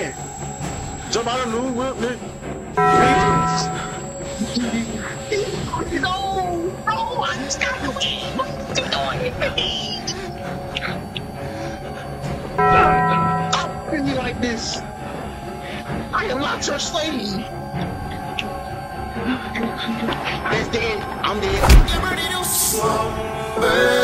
saying. Jump out of new whip, nigga. No, no, I just got away. What are you doing? Stop treating me like this. I am not your slave. That's the end. I'm dead. Liberty to slumber.